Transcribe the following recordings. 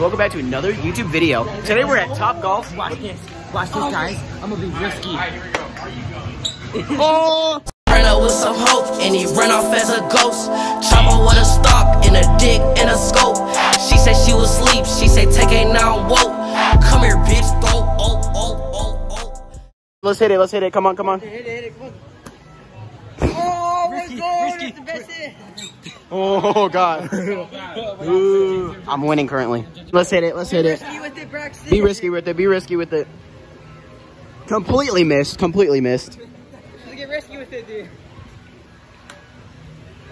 Welcome back to another YouTube video. Today we're at Top Golf. Watch this. Watch this, guys. I'm gonna be risky. Oh! Ran up with some hope and he ran off as a ghost. Chopper with a stock and a dick and a scope. She said she was asleep. She said take a now woke. Come here, bitch. Go. Oh, oh, oh, oh, oh. Let's hit it, let's hit it. Come on, come on. Hit it, hit it, come on. Oh, risky, risky. That's the best hit. Oh, oh, God. Ooh, I'm winning currently. Let's hit it, let's hit it. Risky with it, Braxton. Be risky with it, be risky with it. Completely missed, completely missed. Get risky with it, dude.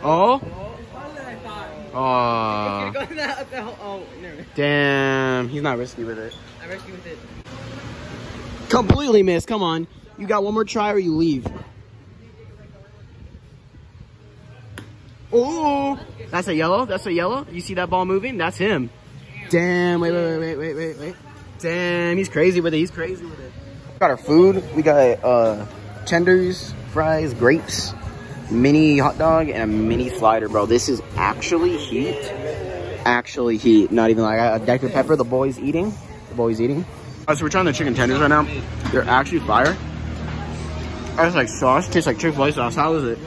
Oh? Why did I thought? Oh. Go that, up that hole. Oh. Damn, he's not risky with it. I'm risky with it. Completely missed, come on. You got one more try or you leave. Oh, that's a yellow. That's a yellow. You see that ball moving? That's him. Damn. Wait, wait, wait, wait, wait, wait. Damn, he's crazy with it. He's crazy with it. Got our food. We got uh, tenders, fries, grapes, mini hot dog, and a mini slider, bro. This is actually heat. Actually heat. Not even like a Dr. Pepper. The boys eating. The boys eating. So we're trying the chicken tenders right now. They're actually fire. That's like sauce. Tastes like Chick-fil-A sauce. How is it?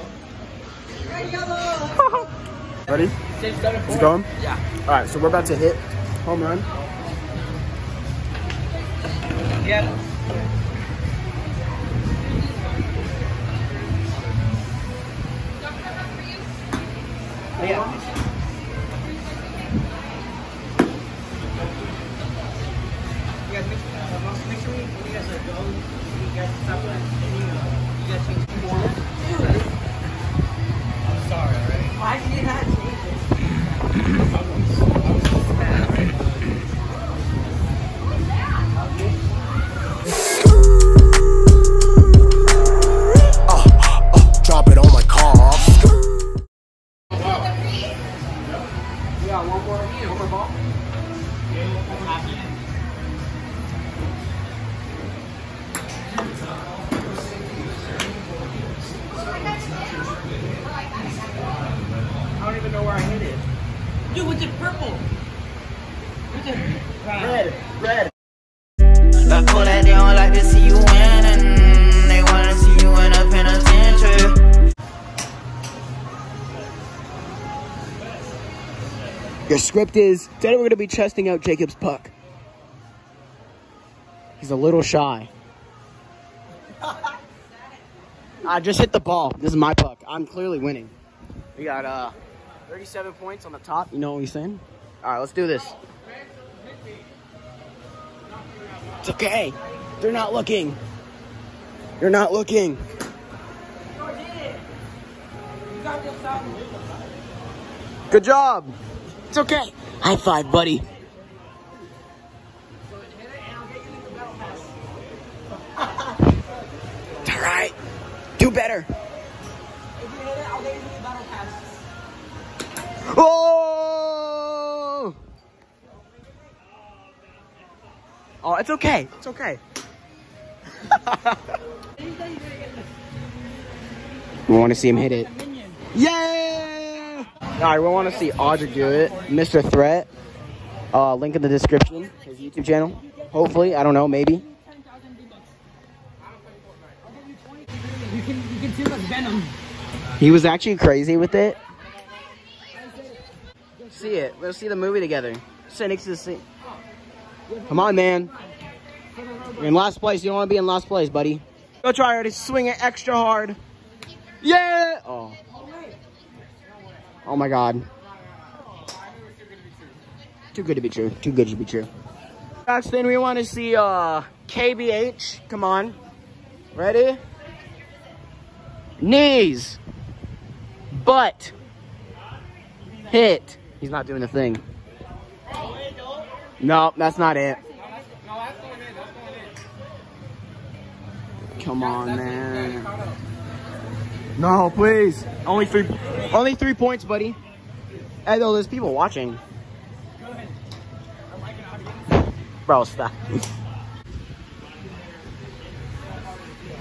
Ready? It's going? Yeah. All right, so we're about to hit home run. Yeah. You guys make, uh, sure you guys are going, you guys stop and you, you guys change the problem. That they don't like to see you winning. They wanna see you in a penitentiary. Your script is today we're to be testing out Jacob's puck. He's a little shy. I just hit the ball. This is my puck. I'm clearly winning. We got uh 37 points on the top. You know what he's saying? All right, let's do this. It's okay. They're not looking. They're not looking. Good job. It's okay. High five, buddy. All right. Do better. Oh! Oh, it's okay. It's okay. we want to see him hit it. Yeah! All right, we want to see Audrey do it. Mr. Threat. Uh, link in the description. His YouTube channel. Hopefully, I don't know, maybe. You can, you can feel the venom. He was actually crazy with it. See it. Let's see the movie together. Sit next to the scene. Come on, man. You're in last place. You don't want to be in last place, buddy. Go try already. Swing it extra hard. Yeah! Oh. Oh my god. Too good to be true. Too good to be true. Next thing we want to see uh KBH. Come on. Ready? Knees. Butt. Hit. He's not doing a thing. No, that's not it. Come on, man. No, please. Only three. Only three points, buddy. Hey, though, there's people watching. Bro, stop.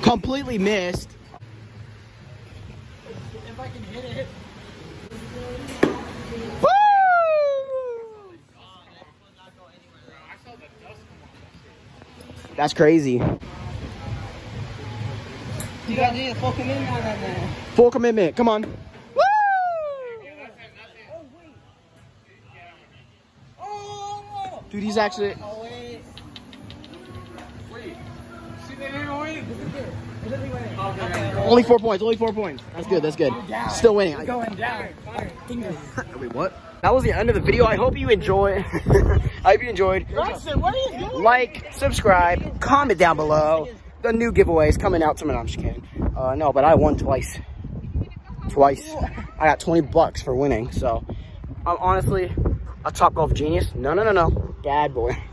Completely missed. If I can hit it. Woo! That's crazy. You gotta do the full commitment on that man. Full commitment. Come on. Woo! Oh! Dude, he's oh, actually. Oh, wait. Only four points. Only four points. That's good. That's good. Still winning. I- Going down. Wait, what? That was the end of the video. I hope you enjoyed. I hope you enjoyed. Bronson, what are you doing? Like, subscribe, comment down below. The new giveaways coming out tomorrow. I'm just kidding. Uh, no, but I won twice. Twice. I got 20 bucks for winning. So, I'm honestly a top golf genius. No, no, no, no. Bad boy.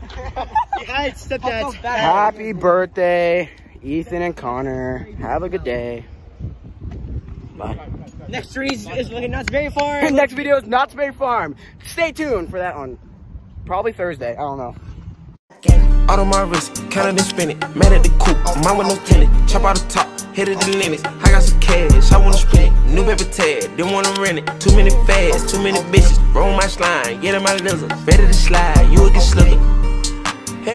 Stepdad. Happy birthday, Ethan and Connor. Have a good day. Bye. Next tree is, is looking not very far. Next video is Knott's Berry Farm. Stay tuned for that on probably Thursday. I don't know. Out on my wrist, counted and spin it. Mad at the coupe, mine with no tenant. Chop out the top, hit it the limits. I got some cash, I wanna spend it. New paper tag, didn't wanna rent it. Too many fads, too many bitches. Roll my slime, get in my lizard. Ready to slide, you will get slicker.